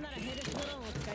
ならヘルスドローンを使い